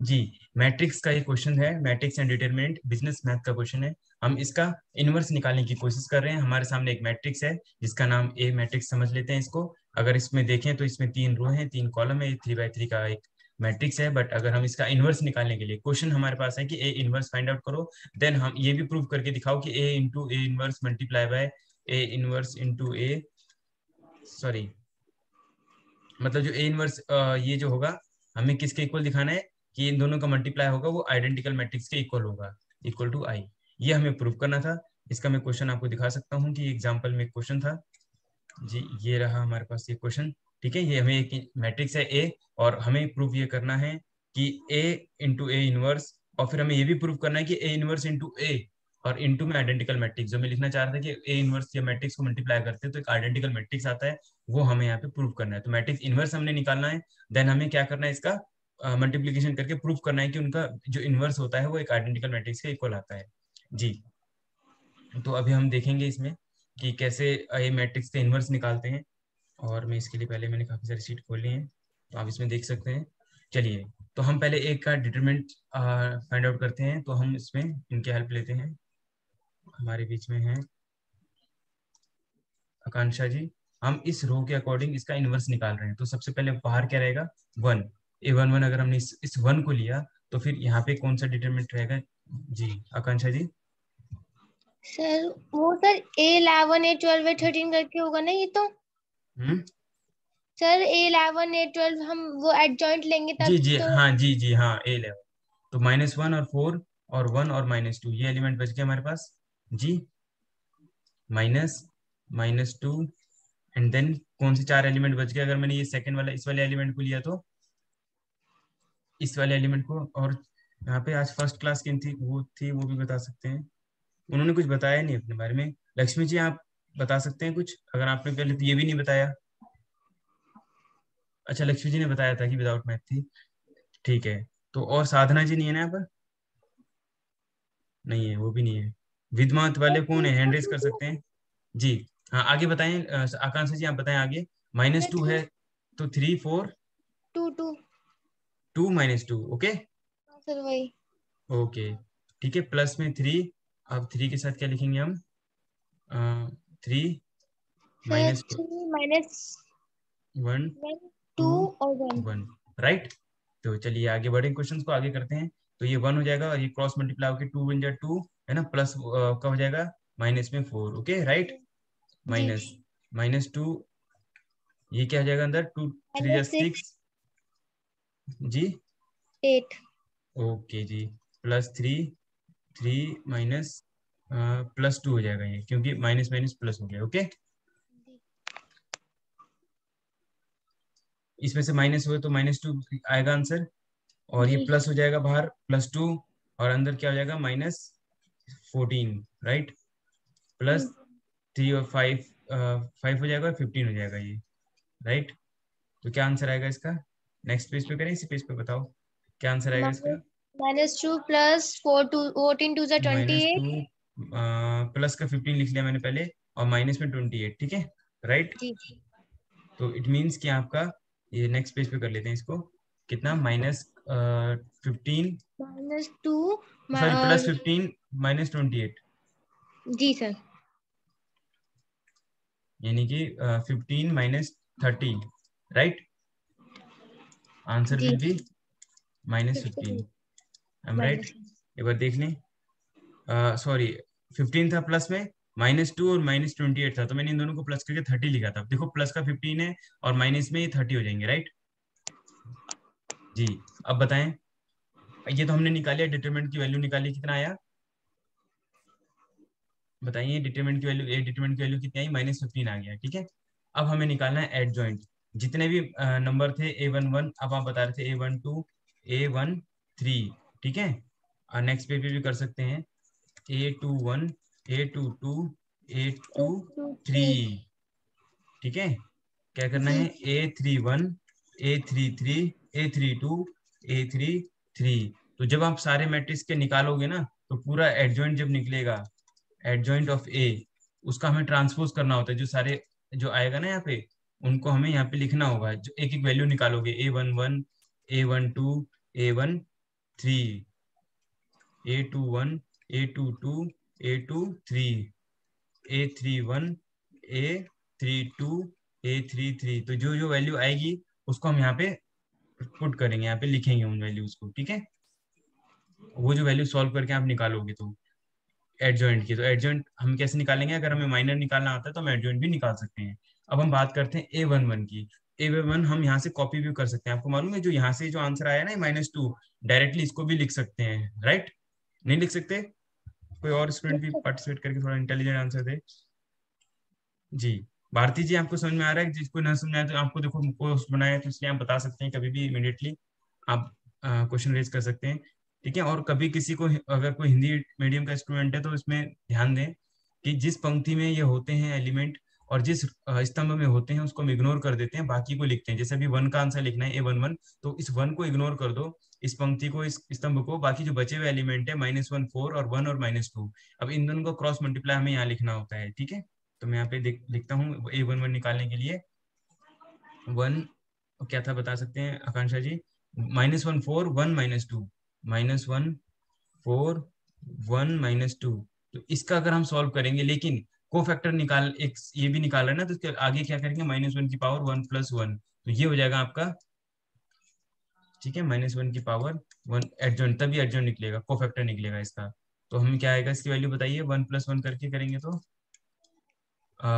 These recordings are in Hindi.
जी, मैट्रिक्स का ये क्वेश्चन है, matrix and determinant, business math का क्वेश्चन है। हम इसका इनवर्स निकालने की कोशिश कर रहे हैं। हमारे सामने एक मैट्रिक्स है, जिसका नाम ए मैट्रिक्स समझ लेते हैं इसको। अगर इसमें देखें तो इसमें तीन रो हैं, तीन कॉलम है थ्री बाई थ्री का एक मैट्रिक्स है। बट अगर हम इसका इनवर्स निकालने के लिए क्वेश्चन हमारे पास है कि ए इनवर्स फाइंड आउट करो देन हम ये भी प्रूव करके दिखाओ कि A into A inverse multiply by A inverse into A sorry मतलब जो ए इनवर्स ये जो होगा, हमें किसके इक्वल दिखाना है? कि इन दोनों का मल्टीप्लाई होगा, वो आइडेंटिकल मैट्रिक्स के इक्वल होगा इक्वल टू आई ये हमें प्रूव करना था। इसका मैं क्वेश्चन आपको दिखा सकता हूँ कि एग्ज़ाम्पल में क्वेश्चन था। जी, ये रहा हमारे पास ये क्वेश्चन ठीक है? ये हमें एक मैट्रिक्स है ए और हमें प्रूव ये करना है कि ए इंटू ए इनवर्स और फिर हमें ये भी प्रूव करना है कि ए इनवर्स इंटू ए और इनटू में आइडेंटिकल मैट्रिक्स जो मैं लिखना चाह रहा था कि ए इनवर्स या मैट्रिक्स को मल्टीप्लाई करते हैं तो एक आइडेंटिकल मैट्रिक्स आता है, वो हमें यहाँ पे प्रूव करना है। तो मैट्रिक्स इनवर्स हमने निकालना है देन हमें क्या करना है इसका? मल्टीप्लीकेशन करके प्रूफ करना है कि उनका जो इनवर्स होता है, वो एक आइडेंटिकल मैट्रिक्स के इक्वल आता है। जी। तो अभी हम देखेंगे इसमें कि कैसे ये मैट्रिक्स के इनवर्स निकालते हैं। और मैं इसके लिए पहले मैंने काफ़ी सारी सीट खोली हैं। तो आप इसमें देख सकते हैं। चलिए तो हम पहले एक का डिटरमेंट फाइंड आउट करते हैं। तो हम इसमें इनकी हेल्प लेते हैं। हमारे बीच में है आकांक्षा जी। हम इस रो के अकॉर्डिंग इसका इनवर्स निकाल रहे हैं। तो सबसे पहले बाहर क्या रहेगा? वन ए वन वन अगर हमने इस, इस वन को लिया तो फिर यहाँ पे कौन सा डिटरमिनेंट रहेगा? जी आकांक्षा जी? सर वो sir A eleven A twelve A thirteen करके होगा ना ये तो? हम्म? Sir A eleven A twelve हम वो एडजॉइंट लेंगे तब जी जी तो हाँ जी जी हाँ ए इलेवन तो माइनस वन और फोर और वन और माइनस टू ये एलिमेंट बच गया हमारे पास। जी? Minus minus two and then कौन से चार एलिमेंट बच गए? अगर मैंने ये सेकंड वाला इस वाले एलिमेंट को लिया तो? इस वाले एलिमेंट को, और यहाँ पे आज फ़र्स्ट क्लास की थी, वो थी, वो भी बता सकते हैं। उन्होंने कुछ बताया नहीं अपने बारे में। लक्ष्मी जी, आप बता सकते हैं कुछ? अगर आपने पहले तो ये भी नहीं बताया। अच्छा लक्ष्मी जी ने बताया था कि विदाउट मैथ थी। ठीक है। तो और साधना जी नहीं है ना यहाँ पर? नहीं है, वो भी नहीं है। विद्मांत वाले कौन है? हैंड रेस कर सकते हैं। जी हाँ आगे बताएँ। आकांक्षा जी, आप बताएँ आगे। माइनस टू है तो three four two two two minus two okay sir वही। ओके ठीक है प्लस में थ्री अब थ्री के साथ क्या लिखेंगे हम? Three minus minus one two और वन वन राइट तो चलिए आगे बढ़े क्वेश्चन को आगे करते हैं। तो ये वन हो जाएगा और ये क्रॉस मल्टीप्लाई होकर टू वन जा टू है ना? प्लस कब हो जाएगा माइनस में four okay right minus minus two ये क्या हो जाएगा अंदर? टू थ्री सिक्स जी? एट। ओके जी। Plus three three minus plus two हो जाएगा ये क्योंकि माइनस माइनस प्लस हो गया ओके? इसमें से माइनस हुए तो माइनस टू आएगा आंसर और ये प्लस हो जाएगा बाहर प्लस टू और अंदर क्या हो जाएगा minus fourteen right? Plus three और फाइव फाइव हो जाएगा फिफ्टीन हो जाएगा ये राइट? तो क्या आंसर आएगा इसका? नेक्स्ट पेज पे करें इसी पेज पे बताओ। क्या आंसर आएगा इसका? Minus two plus four two fourteen two twenty eight plus का फिफ्टीन लिख लिया मैंने पहले और माइनस में ट्वेंटी एट ठीक है? राइट तो इट मीन्स कि आपका ये नेक्स्ट पेज पे कर लेते हैं इसको। कितना? Minus fifteen minus two sorry plus fifteen minus twenty eight जी सर यानी कि fifteen minus thirty right answer will be minus fifteen um right एक बार देख लें। सॉरी फिफ्टीन था प्लस में माइनस टू और माइनस ट्वेंटी एट था। तो मैंने इन दोनों को प्लस करके थर्टी लिखा था। देखो प्लस का फिफ्टीन है और माइनस में ये थर्टी हो जाएँगे राइट जी अब बताएँ। ये तो हमने निकालिया डिटरमिनेंट की वैल्यू निकाली कितना आया? बताइए डिटरमिनेंट की वैल्यू ए डिटरमिनेंट की वैल्यू कितनी आई? माइनस फिफ्टीन आ गया ठीक है? अब हमें निकालना है एड जॉइंट जितने भी नंबर थे ए वन वन अब आप बता रहे थे A one two A one three ठीक है? और नेक्स्ट पेज पे भी कर सकते हैं। A two one A two two A two three ठीक है? क्या करना है? A three one A three three A three two A three three तो जब आप सारे मैट्रिक्स के निकालोगे ना तो पूरा एडजॉइंट जब निकलेगा एडजॉइंट ऑफ़ ए उसका हमें ट्रांसपोज करना होता है जो सारे जो आएगा ना यहाँ पे उनको हमें यहाँ पे लिखना होगा। जो एक एक वैल्यू निकालोगे A one one A one two A one three A two one A two two A two three A three one A three two A three three तो जो जो वैल्यू आएगी, उसको हम यहाँ पे पुट करेंगे, यहाँ पे लिखेंगे उन वैल्यूज़ को, ठीक है? वो जो वैल्यू सॉल्व करके आप निकालोगे तो एडजॉइंट की। तो एडजॉइंट हम कैसे निकालेंगे? अगर हमें माइनर निकालना आता है तो हम एडजॉइंट भी निकाल सकते हैं। अब हम बात करते हैं ए वन वन की। ए वन हम यहाँ से कॉपी भी कर सकते हैं। आपको मालूम है जो यहाँ से जो आंसर आया ना माइनस टू डायरेक्टली इसको भी लिख सकते हैं राइट नहीं लिख सकते? कोई और स्टूडेंट भी पार्टिसिपेट करके थोड़ा इंटेलिजेंट आंसर दे। जी, भारती जी, आपको समझ में आ रहा है जिसको न समझ आया तो आपको देखो पोस्ट बनाया तो इसलिए आप बता सकते हैं कभी भी इमिडिएटली आप क्वेश्चन रेज कर सकते हैं। ठीक है, और कभी किसी को अगर कोई हिंदी मीडियम का स्टूडेंट है तो इसमें ध्यान दें कि जिस पंक्ति में ये होते हैं एलिमेंट और जिस स्तंभ में होते हैं उसको हम इग्नोर कर देते हैं, बाकी को लिखते हैं। जैसे अभी वन का आंसर लिखना है ए वन वन तो इस वन को इग्नोर कर दो, इस पंक्ति को, इस स्तंभ को, बाकी जो बचे हुए एलिमेंट है माइनस वन फोर और वन और माइनस टू अब इन दोनों को क्रॉस मल्टीप्लाई हमें यहाँ लिखना होता है, ठीक है? तो मैं यहाँ पे लिखता हूँ ए वन वन निकालने के लिए। वन क्या था बता सकते हैं, Akanksha ji? Minus one four one minus two minus one four one minus two तो इसका अगर हम सॉल्व करेंगे, लेकिन को फैक्टर निकाल, एक ये भी निकाल रहे ना तो इसके आगे क्या करेंगे? माइनस वन की पावर वन प्लस वन तो ये हो जाएगा आपका, ठीक है माइनस वन की पावर वन एडजॉइंट तभी एडजॉइंट निकलेगा को फैक्टर निकलेगा इसका। तो हमें क्या आएगा? इसकी वैल्यू बताइए वन प्लस वन करके करेंगे तो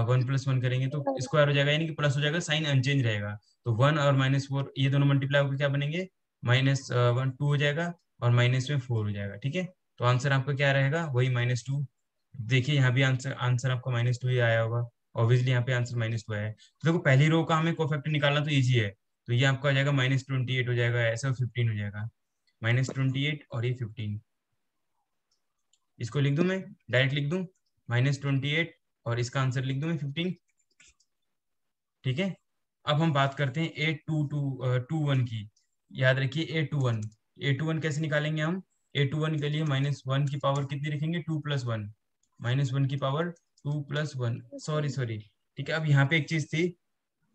वन प्लस वन करेंगे तो स्क्वायर हो जाएगा, यानी कि प्लस हो जाएगा साइन अनचेंज रहेगा। तो वन और माइनस फोर ये दोनों मल्टीप्लाई होकर क्या बनेंगे? माइनस वन टू हो जाएगा और माइनस में फोर हो जाएगा, ठीक है? तो आंसर आपका क्या रहेगा? वही माइनस टू देखिए, यहाँ भी आंसर आंसर आपका माइनस टू ही आया होगा। ऑब्वियसली यहाँ पे आंसर माइनस टू आया है। तो देखो, पहली रो का हमें कोफैक्टर निकालना तो ईजी है। तो ये आपका आ जाएगा माइनस ट्वेंटी एट हो जाएगा, ऐसा फिफ्टीन हो जाएगा। माइनस ट्वेंटी एट और ये फिफ्टीन इसको लिख दू मैं? डायरेक्ट लिख दू? माइनस ट्वेंटी एट और इसका आंसर लिख दू मैं? फिफ्टीन ठीक है? अब हम बात करते हैं A two two two one की। याद रखिए A two one A two one कैसे निकालेंगे हम? ए टू वन के लिए माइनस वन की पावर कितनी रखेंगे? Two plus one minus one की power two plus one sorry sorry ठीक है अब यहाँ पे एक चीज़ थी।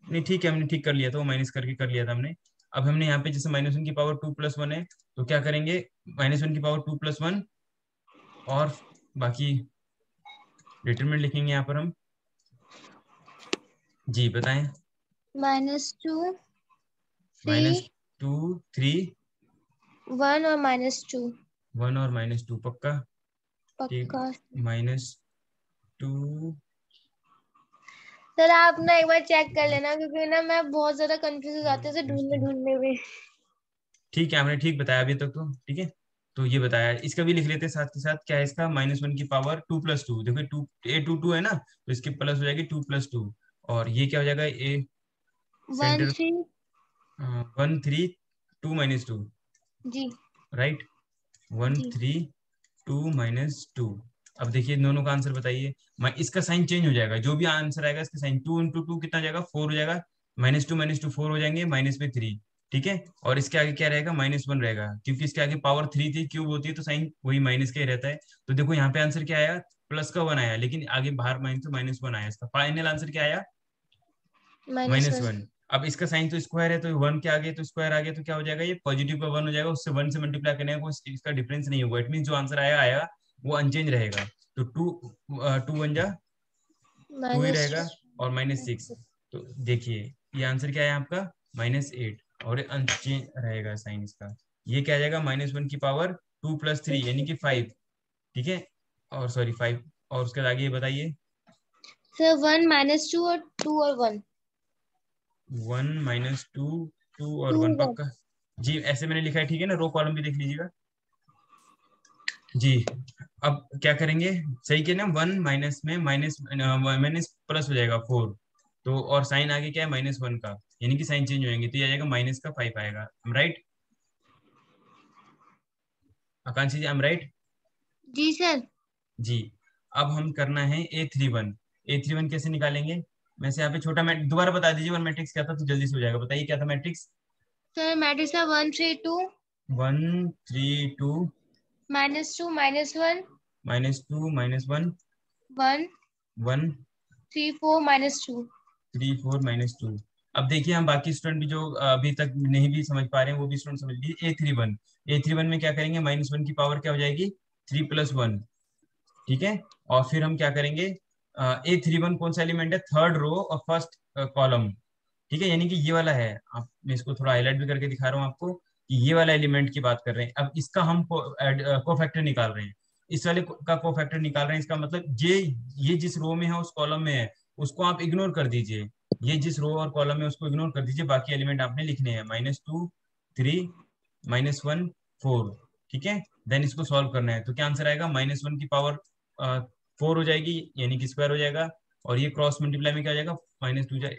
नहीं ठीक है हमने ठीक कर लिया था वो माइनस करके कर लिया था हमने। अब हमने यहाँ पे जैसे माइनस वन की पावर टू प्लस वन है तो क्या करेंगे? माइनस वन की पावर टू प्लस वन और बाकी डिटरमिनेंट लिखेंगे यहाँ पर हम। जी बताएँ। Minus two minus two three one और माइनस टू वन और माइनस टू पक्का? पक्का माइनस टू सर आप ना एक बार चेक कर लेना क्योंकि ना मैं बहुत ज़्यादा कंफ्यूज हो जाती हूँ ढूँढने ढूँढने में। ठीक है आपने ठीक बताया अभी तक तो ठीक है? तो ये बताया इसका भी लिख लेते हैं साथ के साथ क्या है इसका? माइनस वन की पावर टू प्लस टू देखो टू ए टू टू है ना तो इसकी प्लस हो जाएगी टू प्लस टू और ये क्या हो जाएगा? A one three one three two minus two ji. Right one three two minus two. अब देखिए दोनों का आंसर बताइए। इसका साइन चेंज हो जाएगा। जो भी आंसर आएगा इसका साइन टू इंटू टू कितना जाएगा? फोर हो जाएगा। Minus two minus two four हो जाएँगे। माइनस में थ्री ठीक है? और इसके आगे क्या रहेगा? माइनस वन रहेगा। क्योंकि इसके आगे पावर थ्री थी क्यूब होती है तो साइन वही माइनस का ही रहता है। तो देखो यहाँ पे आंसर क्या आया? प्लस का वन आया। लेकिन आगे बाहर माइनस तो माइनस वन आया। इसका फाइनल आंसर क्या आया? Minus one. अब इसका साइन तो स्क्वायर है तो वन के आगे तो स्क्वायर आगे तो क्या हो जाएगा? ये पॉजिटिव का वन हो जाएगा उससे वन से मल्टीप्लाई करने का इसका डिफरेंस नहीं होगा। इट मीन जो आंसर आया आया वो अनचेंज रहेगा। तो टू टू वन जा टू ही रहेगा और माइनस सिक्स तो देखिए ये आंसर क्या है आपका? माइनस एट और अनचेंज रहेगा साइन इसका। ये क्या आ जाएगा? माइनस वन की पावर टू प्लस थ्री यानी कि फाइव ठीक है? और सॉरी फाइव और उसके आगे ये बताइए। सर वन माइनस टू और टू और one one minus two two और वन पक्का? जी ऐसे मैंने लिखा है ठीक है ना? रो कॉलम भी देख लीजिएगा। जी अब क्या करेंगे? सही के ना? वन माइनस में माइनस माइनस प्लस हो जाएगा फोर। तो और साइन आगे क्या है? माइनस वन का। यानी कि साइन चेंज हो जाएँगे तो ये आ जाएगा माइनस का फाइव आएगा। Right Akankshi ji M right जी सर जी अब हम करना है A three one A three one कैसे निकालेंगे? वैसे यहाँ पे छोटा मैट्रिक्स दोबारा बता दीजिए वन मैट्रिक्स क्या था तो जल्दी से हो जाएगा। बताइए क्या था मैट्रिक्स सर मैट्रिक्स था one three two one three two minus two minus one minus two minus one one one three four minus two three four minus two अब देखिए हम बाकी स्टूडेंट भी जो अभी तक नहीं भी समझ पा रहे हैं वो भी स्टूडेंट समझ लीजिए। A three one A three one में क्या करेंगे? माइनस वन की पावर क्या हो जाएगी? थ्री प्लस वन ठीक है? और फिर हम क्या करेंगे? ए थ्री वन कौन सा एलिमेंट है? थर्ड रो और फ़र्स्ट कॉलम ठीक है? यानी कि ये वाला है। आप, मैं इसको थोड़ा हाईलाइट भी करके दिखा रहा हूँ आपको कि ये वाला एलिमेंट की बात कर रहे हैं। अब इसका हम को फैक्टर निकाल रहे हैं। इस वाले का को फैक्टर निकाल रहे हैं। इसका मतलब ये ये जिस रो में है, उस कॉलम में है, उसको आप इग्नोर कर दीजिए। ये जिस रो और कॉलम है, उसको इग्नोर कर दीजिए। बाकी एलिमेंट आपने लिखने हैं। Minus two three minus one four ठीक है? देन इसको सॉल्व करना है। तो क्या आंसर आएगा? माइनस वन की पावर फोर हो जाएगी यानी कि स्क्वायर हो जाएगा और ये क्रॉस मल्टीप्लाई में क्या हो जाएगा? माइनस टू जाए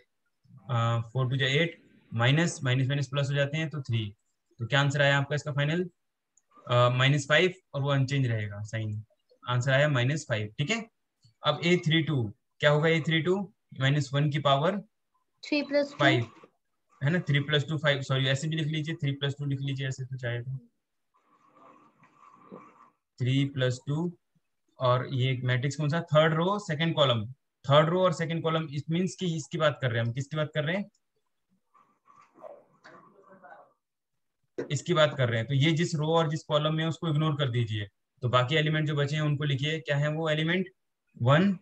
फोर टू जाए eight minus minus minus plus हो जाते हैं तो थ्री तो क्या आंसर आया आपका इसका फाइनल माइनस फाइव और वो अनचेंज रहेगा साइन आंसर आया माइनस फाइव ठीक है? अब ए थ्री टू क्या होगा A three two minus one की पावर थ्री प्लस फाइव है ना? Three plus two five sorry ऐसे भी लिख लीजिए थ्री प्लस टू लिख लीजिए ऐसे तो चाहे तो। थ्री प्लस टू और ये मैट्रिक्स कौन सा? Third row second column third row और सेकंड कॉलम इट मींस कि इसकी बात कर रहे हैं हम। किसकी बात कर रहे हैं? इसकी बात कर रहे हैं। तो ये जिस रो और जिस कॉलम में उसको इग्नोर कर दीजिए। तो बाकी एलिमेंट जो बचे हैं उनको लिखिए। क्या है वो element one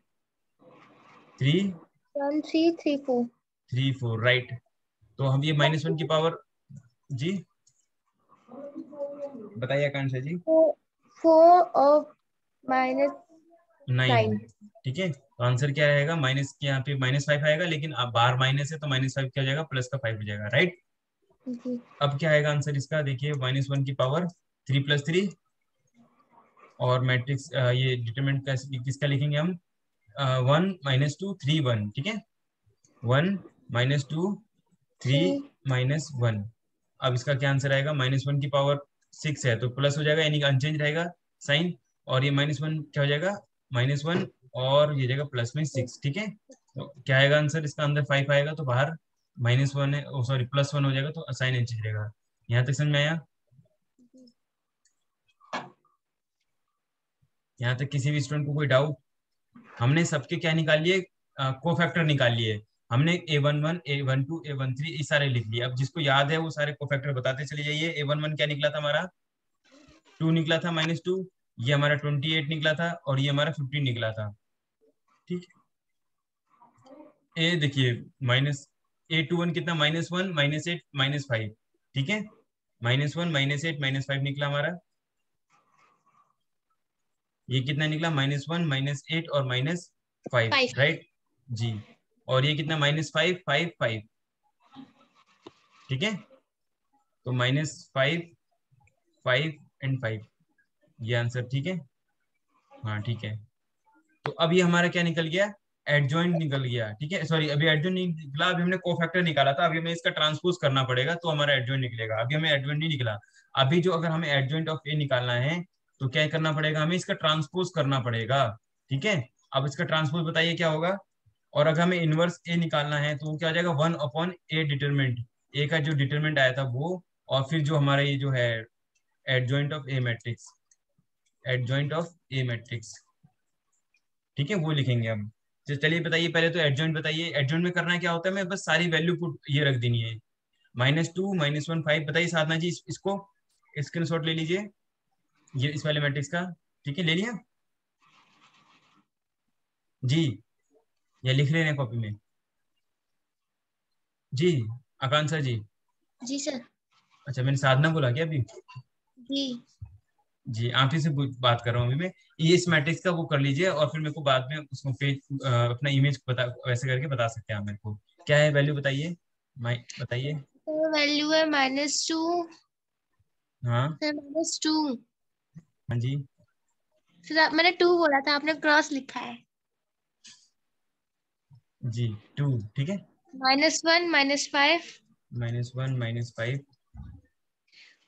three one three three four three four right तो हम ये माइनस वन की पावर जी? बताइए आकांक्षा जी। फोर और माइनस नाइन ठीक है? तो आंसर क्या रहेगा? माइनस के यहाँ पे माइनस फाइव आएगा लेकिन अब बाहर माइनस है तो माइनस फाइव क्या जाएगा? प्लस का फाइव हो जाएगा राइट अब क्या आएगा आंसर इसका? देखिए माइनस वन की पावर थ्री प्लस थ्री और मैट्रिक्स ये डिटरमेंट किसका लिखेंगे हम? One minus two three one ठीक है? One minus two three minus one. अब इसका क्या आंसर आएगा? माइनस वन की पावर सिक्स है तो प्लस हो जाएगा यानी अनचेंज रहेगा साइन। और ये माइनस वन क्या हो जाएगा? माइनस वन और ये जाएगा प्लस में सिक्स ठीक है? तो क्या आएगा आंसर इसका अंदर फाइव आएगा तो बाहर minus one sorry plus one हो जाएगा तो साइन एंचेंज रहेगा। यहाँ तक समझ में आया? यहाँ तक किसी भी स्टूडेंट को कोई डाउट हमने सबके क्या निकाल लिए? को फैक्टर निकाल लिए। हमने A one one A one two A one three ये सारे लिख लिए। अब जिसको याद है वो सारे को फैक्टर बताते चले जाइए। ए वन वन क्या निकला था हमारा? टू निकला था माइनस टू ये हमारा ट्वेंटी एट निकला था और ये हमारा फिफ्टीन निकला था। ठीक ए देखिए माइनस ए टू वन कितना? Minus one minus eight minus five ठीक है? Minus one minus eight minus five निकला हमारा। ये कितना निकला? माइनस वन माइनस एट और माइनस फाइव राइट जी। और ये कितना? माइनस फाइव फाइव फाइव ठीक है? तो minus five five and five ये आंसर ठीक है? हाँ ठीक है। तो ये हमारा क्या निकल गया? एडजॉइंट निकल गया, ठीक है? सॉरी अभी एडजॉइंट निकला, अभी हमने कोफैक्टर निकाला था, अभी हमें इसका ट्रांसपोज करना पड़ेगा तो हमारा एडजॉइंट निकलेगा। अभी हमें एडजॉइंट नहीं निकला। अभी जो अगर हमें एडजॉइंट ऑफ़ ए निकालना है तो क्या करना पड़ेगा? हमें इसका ट्रांसपोज करना पड़ेगा, ठीक है? अब इसका ट्रांसपोज बताइए क्या होगा? और अगर हमें इनवर्स ए निकालना है तो क्या हो जाएगा? One upon A determinant A का जो डिटरमेंट आया था वो, और फिर जो हमारा ये जो है adjoint of a matrix adjoint of a matrix ठीक है वो लिखेंगे हम। तो चलिए बताइए पहले तो एडजॉइंट बताइए। एडजॉइंट में करना क्या होता है? मैं बस सारी वैल्यू पुट ये रख देनी है। Minus two minus one five बताइए साधना जी इस, इसको स्क्रीन ले लीजिए। ये इस वाले मैट्रिक्स का। ठीक है ले लिया? जी या लिख रहे हैं कॉपी में। जी आकांक्षा जी। जी सर अच्छा मैंने साधना बोला क्या अभी? जी। जी आप ही से बात कर रहा हूँ अभी मैं। ये इस मैट्रिक्स का वो कर लीजिए और फिर मेरे को बाद में उसको पेज अपना इमेज बता वैसे करके बता सकते हैं आप मेरे को। क्या है वैल्यू बताइए? बताइए। वैल्यू है माइनस टू हाँ। माइनस टू हाँ जी। सर मैंने टू बोला था आपने क्रॉस लिखा है। जी टू ठीक है? Minus one minus five minus one minus five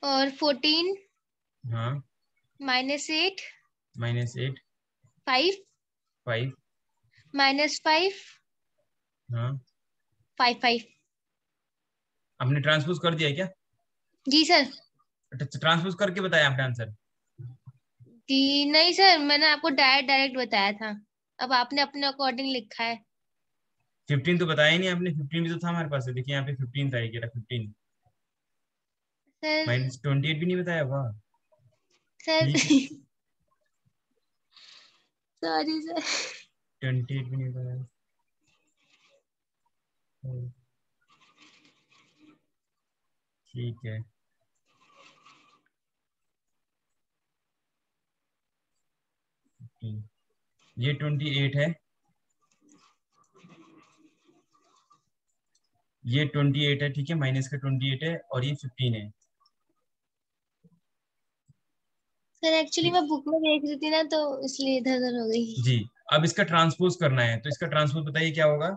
और फोर्टीन हाँ। Minus eight minus eight five five minus five हाँ। Five five. आपने ट्रांसपोज कर दिया क्या? जी सर। ट्रांसपोज करके बताया आपने आंसर। जी नहीं सर मैंने आपको डायरेक्ट डायरेक्ट बताया था। अब आपने अपने अकॉर्डिंग लिखा है। फिफ्टीन तो बताया ही नहीं आपने फिफ्टीन भी तो था हमारे पास देखिए यहाँ पे फिफ्टीन था ये फिफ्टीन। माइनस ट्वेंटी एट भी नहीं बताया वाह। Sir sorry sir twenty eight भी नहीं बताया ठीक है. ये ट्वेंटी एट है. ये ट्वेंटी एट है ठीक है? माइनस का ट्वेंटी एट है और ये फिफ्टीन है. सर एक्चुअली मैं बुक में देख रही थी ना तो इसलिए इधर उधर हो गई। जी अब इसका ट्रांसपोज करना है तो इसका ट्रांसपोज बताइए क्या होगा?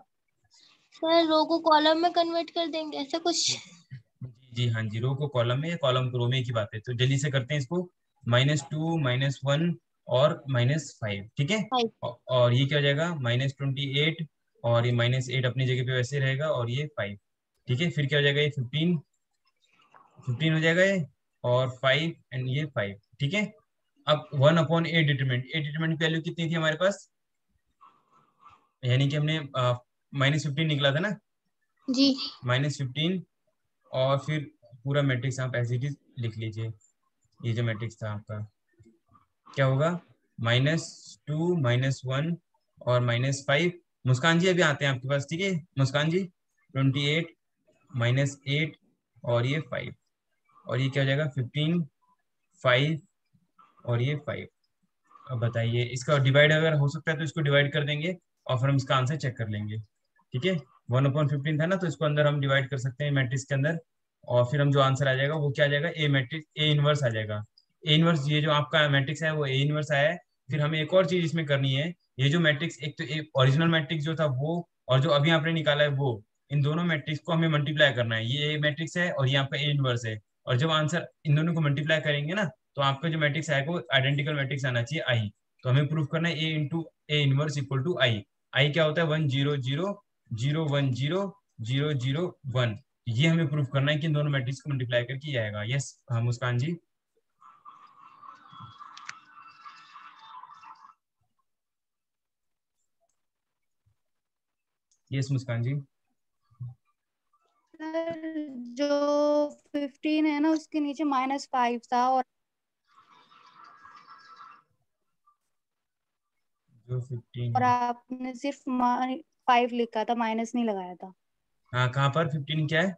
सर रो को कॉलम में कन्वर्ट कर देंगे ऐसा कुछ? जी जी हाँ जी रो को कॉलम में या कॉलम को रो में की बात है। तो जल्दी से करते हैं इसको माइनस टू माइनस वन और माइनस फाइव ठीक है? और ये क्या हो जाएगा? माइनस ट्वेंटी एट और ये माइनस एट अपनी जगह पे वैसे रहेगा और ये फाइव ठीक है? फिर क्या हो जाएगा? ये फिफ्टीन फिफ्टीन हो जाएगा ये और फाइव एंड ये फाइव ठीक है? अब one upon A determinant A determinant की वैल्यू कितनी थी हमारे पास? यानी कि हमने माइनस फिफ्टीन निकला था ना? जी। माइनस फिफ्टीन और फिर पूरा मैट्रिक्स आप एज इट इज़ लिख लीजिए। ये जो मैट्रिक्स था आपका। क्या होगा? माइनस टू माइनस वन और माइनस फाइव। मुस्कान जी अभी आते हैं आपके पास ठीक है? Muskan ji twenty eight minus eight और ये फाइव। और ये क्या हो जाएगा? फिफ्टीन फाइव और ये फाइव अब बताइए, इसका डिवाइड अगर हो सकता है तो इसको डिवाइड कर देंगे और फिर हम इसका आंसर चेक कर लेंगे। ठीक है? वन अपॉइंट फिफ्टीन था ना तो इसको अंदर हम डिवाइड कर सकते हैं मैट्रिक्स के अंदर और फिर हम जो आंसर आ जाएगा वो क्या आ जाएगा? ए मैट्रिक्स ए इनवर्स आ जाएगा। ए इनवर्स ये जो आपका मैट्रिक्स है वो ए इनवर्स आया है। फिर हमें एक और चीज़ इसमें करनी है। ये जो मैट्रिक्स एक तो ओरिजिनल मैट्रिक्स जो था वो और जो अभी आपने निकाला है वो, इन दोनों मैट्रिक्स को हमें मल्टीप्लाई करना है। ये ए मैट्रिक्स है और ये आपका ए इनवर्स है। और जब आंसर इन दोनों को मल्टीप्लाई करेंगे ना तो आपका जो मैट्रिक्स आएगा वो आइडेंटिकल मैट्रिक्स आना चाहिए आई तो हमें प्रूफ करना है A into A inverse equal to I I क्या होता है? One zero zero zero one zero zero zero one ये हमें प्रूफ करना है कि दोनों मैट्रिक्स को मल्टीप्लाई करके आएगा। यस हाँ मुस्कान जी। यस मुस्कान जी। जो फिफ्टीन है ना, उसके नीचे माइनस फाइव था और जो फिफ्टीन और आपने सिर्फ़ फाइव लिखा था माइनस नहीं लगाया था। हाँ कहाँ पर? फिफ्टीन क्या है?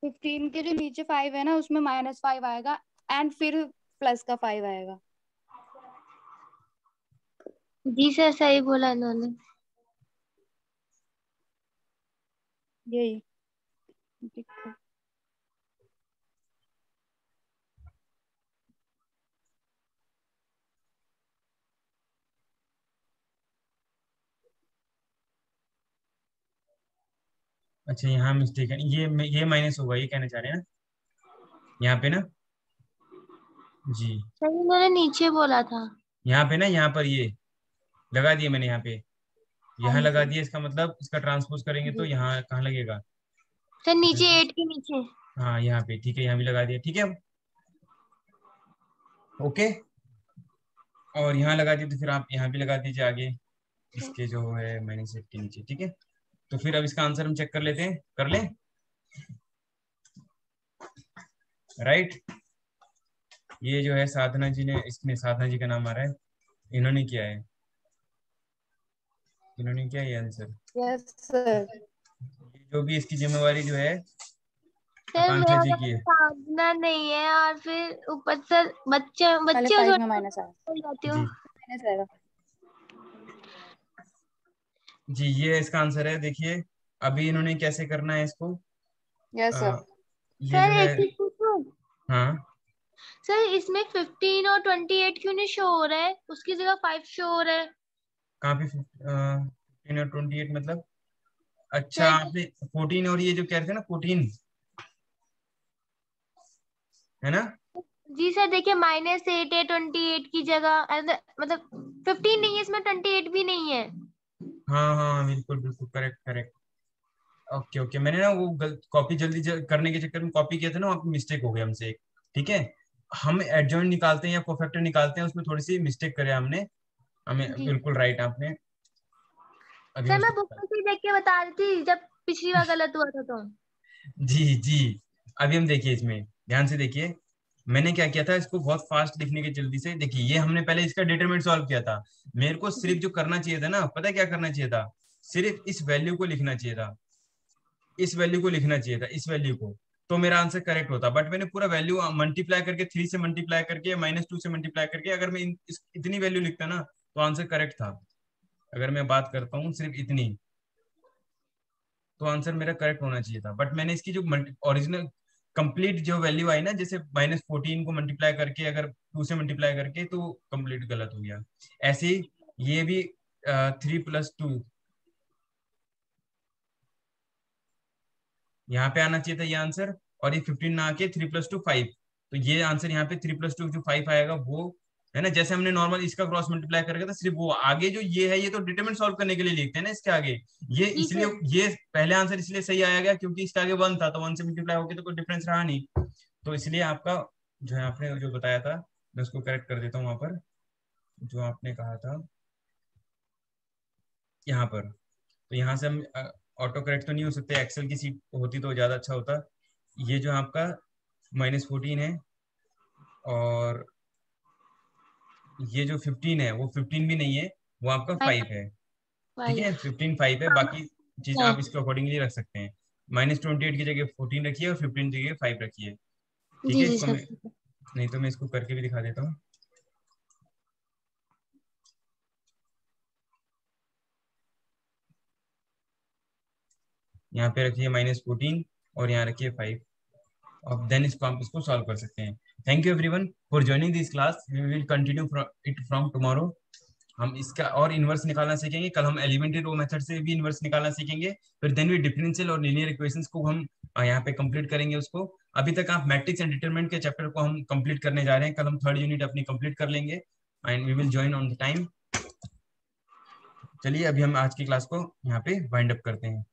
फिफ्टीन के जो नीचे फाइव है ना उसमें माइनस फाइव आएगा एंड फिर प्लस का फाइव आएगा। जी सर सही बोला इन्होंने। यही। अच्छा यहाँ मिस्टेक है। ये ये माइनस होगा ये कहना चाह रहे हैं ना? यहाँ पे ना? जी। मैंने नीचे बोला था। यहाँ पे ना यहाँ पर ये लगा दिए मैंने यहाँ पे। यहाँ लगा दिया इसका मतलब इसका ट्रांसपोज करेंगे तो यहाँ कहाँ लगेगा? सर नीचे एट के नीचे। हाँ यहाँ पे ठीक है यहाँ भी लगा दिया ठीक है। ओके और यहाँ लगा दिए तो फिर आप यहाँ भी लगा दीजिए आगे इसके जो है माइनस एट के नीचे ठीक है? तो फिर अब इसका आंसर हम चेक कर लेते हैं। कर ले? राइट ये जो है साधना जी ने इसमें साधना जी का नाम आ रहा है। इन्होंने किया है। इन्होंने क्या ये आंसर यस सर जो भी इसकी जिम्मेवारी जो है सर आकांक्षा जी की है। साधना नहीं है और फिर ऊपर से बच्चे बच्चे फाइव में माइनस आया हो जाती जी ये इसका आंसर है। देखिए अभी इन्होंने कैसे करना है इसको? यस सर सर एक चीज़ पूछूँ? हाँ। सर इसमें फिफ्टीन और ट्वेंटी एट क्यों नहीं शो हो रहा है? उसकी जगह फाइव शो हो रहा है। कहाँ पे फिफ्टीन और ट्वेंटी एट मतलब? अच्छा आपने फोर्टीन और ये जो कह रहे थे ना फोर्टीन है ना? जी सर देखिए माइनस एट है ट्वेंटी एट की जगह। मतलब फिफ्टीन नहीं है इसमें ट्वेंटी एट भी नहीं है। हाँ हाँ बिल्कुल बिल्कुल करेक्ट करेक्ट ओके ओके मैंने ना वो गलत कॉपी जल्दी जल, करने के चक्कर में कॉपी किया था ना वहाँ पे मिस्टेक हो गया हमसे एक ठीक है? हम एडजॉइंट निकालते हैं या कोफैक्टर निकालते हैं उसमें थोड़ी सी मिस्टेक करे हमने। हमें बिल्कुल राइट आपने। अभी सर मैं बुक में से देख के बता रही थी जब पिछली बार गलत हुआ था तो। जी जी। अभी हम देखिए इसमें। ध्यान से देखिए। मैंने क्या किया था, इसको बहुत फास्ट लिखने की जल्दी से, देखिए, ये हमने पहले इसका डिटरमिनेंट सॉल्व किया था। मेरे को सिर्फ़ जो करना चाहिए था ना, पता क्या करना चाहिए था? सिर्फ़ इस वैल्यू को लिखना चाहिए था। इस वैल्यू को लिखना चाहिए था, इस वैल्यू को। तो मेरा आंसर करेक्ट होता। बट मैंने पूरा वैल्यू मल्टीप्लाई करके थ्री से मल्टीप्लाई करके माइनस टू से मल्टीप्लाई करके, अगर मैं इतनी वैल्यू लिखता ना तो आंसर करेक्ट था। अगर मैं बात करता हूँ, सिर्फ़ इतनी तो आंसर मेरा करेक्ट होना चाहिए था। बट मैंने इसकी जो ओरिजिनल कंप्लीट जो वैल्यू आई ना, जैसे माइनस फोर्टीन को मल्टीप्लाई करके, अगर टू से मल्टीप्लाई करके तो कंप्लीट गलत हो गया। ऐसे ही ये भी थ्री प्लस टू यहाँ पे आना चाहिए था ये आंसर और ये फिफ्टीन ना आके थ्री प्लस टू फाइव तो ये आंसर यहाँ पे थ्री प्लस टू जो फाइव आएगा, वो है ना? जैसे हमने नॉर्मल इसका क्रॉस मल्टीप्लाई करके था सिर्फ़ वो आगे जो ये है ये तो डिटरमिनेंट सॉल्व करने के लिए लिखते हैं ना इसके आगे। ये इसलिए ये पहले आंसर इसलिए सही आया गया क्योंकि इसके आगे वन था तो वन से मल्टीप्लाई हो गया तो कोई डिफरेंस रहा नहीं। तो इसलिए आपका जो है आपने जो बताया था मैं उसको करेक्ट कर देता हूँ वहाँ पर जो आपने कहा था। यहाँ पर। तो यहाँ से हम ऑटो करेक्ट तो नहीं हो सकते एक्सेल की सीट होती तो ज़्यादा अच्छा होता। ये जो आपका माइनस फोर्टीन है और ये जो फिफ्टीन है वो फिफ्टीन भी नहीं है वो आपका फाइव है। ठीक है? फिफ्टीन फाइव है बाकी चीज़ आप इसके अकॉर्डिंगली रख सकते हैं। माइनस ट्वेंटी एट की जगह फोर्टीन रखिए और फिफ्टीन की जगह फाइव रखिए। ठीक है? इसको मैं नहीं तो मैं इसको करके भी दिखा देता हूँ। यहाँ पे रखिए माइनस फोर्टीन और यहाँ रखिए फाइव अब देन इसको आप इसको सॉल्व कर सकते हैं। Thank you everyone for joining this class we will continue it from tomorrow हम इसका और इन्वर्स निकालना सीखेंगे। कल हम एलिमेंट्री रो मेथड से भी इन्वर्स निकालना सीखेंगे। फिर देन वी डिफरेंशियल और लीनियर इक्वेशंस को हम यहाँ पे कंप्लीट करेंगे उसको। अभी तक आप मैट्रिक्स एंड डिटरमिनेंट के चैप्टर को हम कंप्लीट करने जा रहे हैं। कल हम थर्ड यूनिट अपनी कंप्लीट कर लेंगे। And we will join on the time चलिए, अभी हम आज की क्लास को यहाँ पे वाइंड अप करते हैं।